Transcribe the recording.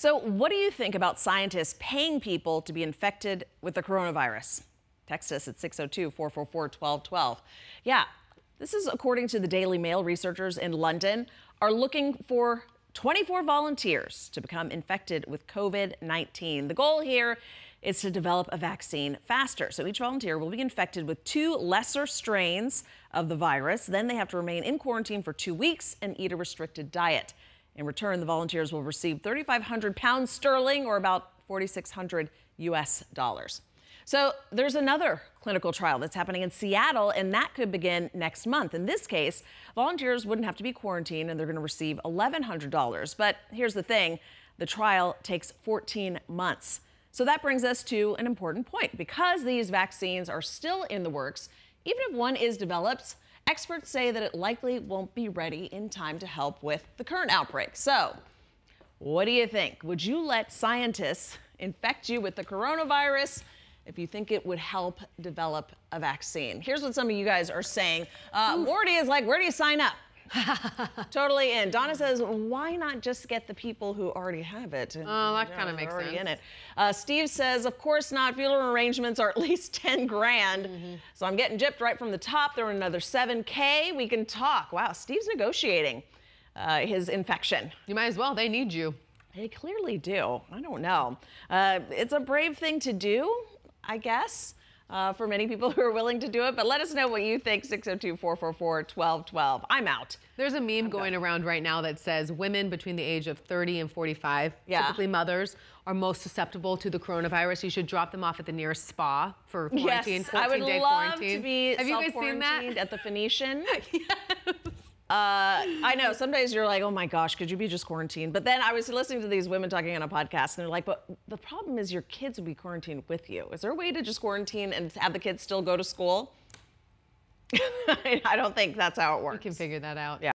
So, what do you think about scientists paying people to be infected with the coronavirus? Text us at 602 444 1212. Yeah, this is according to the Daily Mail. Researchers in London are looking for 24 volunteers to become infected with COVID 19. The goal here is to develop a vaccine faster. So each volunteer will be infected with two lesser strains of the virus. Then they have to remain in quarantine for two weeks and eat a restricted diet. In return, the volunteers will receive 3,500 pounds sterling or about 4,600 US dollars. So there's another clinical trial that's happening in Seattle, and that could begin next month. In this case, volunteers wouldn't have to be quarantined, and they're going to receive $1,100. But here's the thing the trial takes 14 months. So that brings us to an important point. Because these vaccines are still in the works, even if one is developed, experts say that it likely won't be ready in time to help with the current outbreak. So, what do you think? Would you let scientists infect you with the coronavirus if you think it would help develop a vaccine? Here's what some of you guys are saying. Uh, Morty is like, where do you sign up? totally in. Donna says, why not just get the people who already have it? Oh, that kind of makes already sense. in it. Uh, Steve says, of course not. Funeral arrangements are at least 10 grand. Mm-hmm. So I'm getting gypped right from the top. There are another 7K. We can talk. Wow, Steve's negotiating uh, his infection. You might as well. They need you. They clearly do. I don't know. Uh, it's a brave thing to do, I guess, uh, for many people who are willing to do it. But let us know what you think. 602 444 1212. I'm out. There's a meme going around right now that says women between the age of 30 and 45, Yeah. typically mothers, are most susceptible to the coronavirus. You should drop them off at the nearest spa for quarantine. Yes, I would 14-day love quarantine. to be Have you guys seen that? at the Phoenician. Uh, I know. Some days you're like, oh my gosh, could you be just quarantined? But then I was listening to these women talking on a podcast, and they're like, but the problem is your kids would be quarantined with you. Is there a way to just quarantine and have the kids still go to school? I don't think that's how it We works. can figure that out. Yeah.